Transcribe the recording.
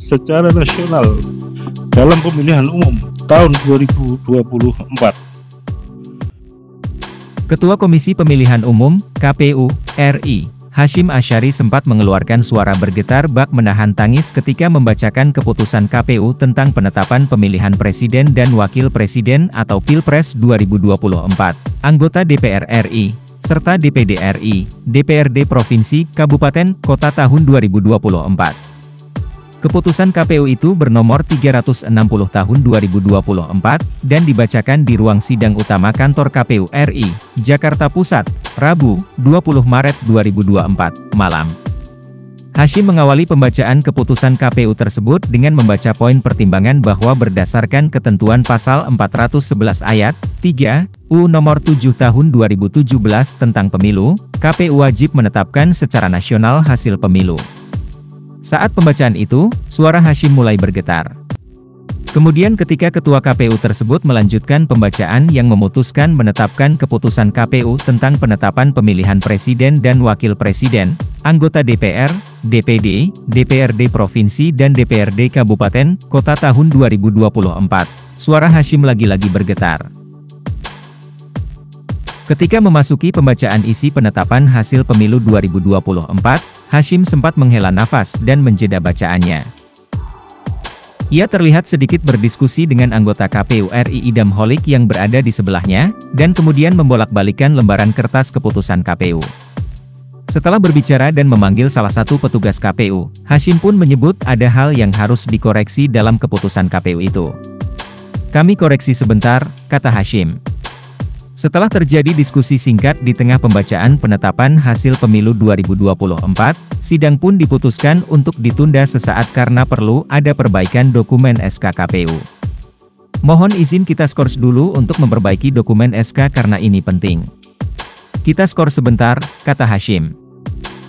secara nasional dalam pemilihan umum tahun 2024. Ketua Komisi Pemilihan Umum, KPU, RI, Hashim Asyari sempat mengeluarkan suara bergetar bak menahan tangis ketika membacakan keputusan KPU tentang penetapan pemilihan presiden dan wakil presiden atau Pilpres 2024. Anggota DPR RI, serta DPD RI, DPRD Provinsi, Kabupaten, Kota tahun 2024. Keputusan KPU itu bernomor 360 tahun 2024, dan dibacakan di ruang sidang utama kantor KPU RI, Jakarta Pusat, Rabu, 20 Maret 2024, malam. Hashim mengawali pembacaan keputusan KPU tersebut dengan membaca poin pertimbangan bahwa berdasarkan ketentuan pasal 411 ayat 3 U nomor 7 tahun 2017 tentang pemilu, KPU wajib menetapkan secara nasional hasil pemilu. Saat pembacaan itu, suara Hashim mulai bergetar. Kemudian ketika ketua KPU tersebut melanjutkan pembacaan yang memutuskan menetapkan keputusan KPU tentang penetapan pemilihan presiden dan wakil presiden, anggota DPR, DPD, DPRD Provinsi dan DPRD Kabupaten, Kota tahun 2024, suara Hashim lagi-lagi bergetar. Ketika memasuki pembacaan isi penetapan hasil pemilu 2024, Hashim sempat menghela nafas dan menjeda bacaannya. Ia terlihat sedikit berdiskusi dengan anggota KPU RI Idam Holik yang berada di sebelahnya, dan kemudian membolak-balikan lembaran kertas keputusan KPU. Setelah berbicara dan memanggil salah satu petugas KPU, Hashim pun menyebut ada hal yang harus dikoreksi dalam keputusan KPU itu. Kami koreksi sebentar, kata Hashim. Setelah terjadi diskusi singkat di tengah pembacaan penetapan hasil pemilu 2024, sidang pun diputuskan untuk ditunda sesaat karena perlu ada perbaikan dokumen SK KPU. Mohon izin kita skors dulu untuk memperbaiki dokumen SK karena ini penting. Kita skor sebentar, kata Hashim.